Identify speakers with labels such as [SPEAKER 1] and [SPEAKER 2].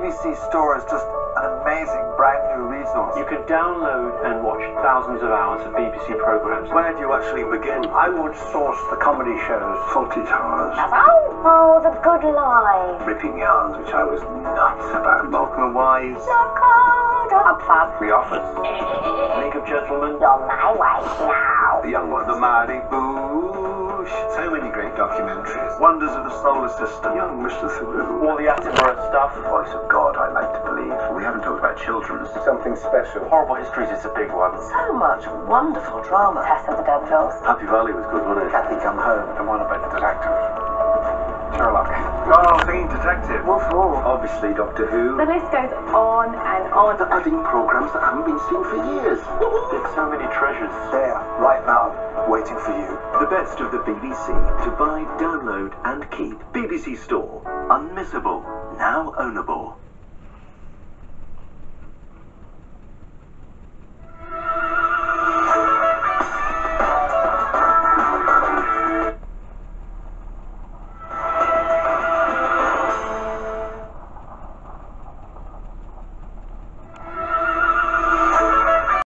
[SPEAKER 1] is just an amazing brand new resource.
[SPEAKER 2] You can download and watch thousands of hours of BBC programmes.
[SPEAKER 3] Where do you actually begin?
[SPEAKER 4] I would source the comedy shows.
[SPEAKER 3] Fawlty Towers.
[SPEAKER 5] Oh, the good life.
[SPEAKER 3] Ripping Yarns, which I was nuts about. Morecambe and Wise.
[SPEAKER 5] Dakota Pub.
[SPEAKER 3] The Office.
[SPEAKER 2] League of Gentlemen.
[SPEAKER 5] You're my wife now.
[SPEAKER 3] The Young Ones. The Mighty Boosh. So many great documentaries. Wonders of the Solar System. Young Mr. Theroux.
[SPEAKER 2] All the Attenborough stuff.
[SPEAKER 3] The Voice of God, I like to believe. We haven't talked about children's. Something special.
[SPEAKER 2] Horrible Histories is a big one.
[SPEAKER 6] So much wonderful drama.
[SPEAKER 5] Tess of the d'Urbervilles.
[SPEAKER 3] Happy Valley was good, wasn't it?
[SPEAKER 4] Cathy Come Home.
[SPEAKER 3] The one about the detective. Sherlock. Oh, singing detective.
[SPEAKER 6] Wolf Hall.
[SPEAKER 3] Obviously, Doctor Who.
[SPEAKER 7] The list goes on and on.
[SPEAKER 3] They're adding programs that haven't been seen for years.
[SPEAKER 2] There's so many
[SPEAKER 1] There, right now, waiting for you.
[SPEAKER 8] The best of the BBC to buy, download, and keep. BBC Store. Unmissable. Now ownable.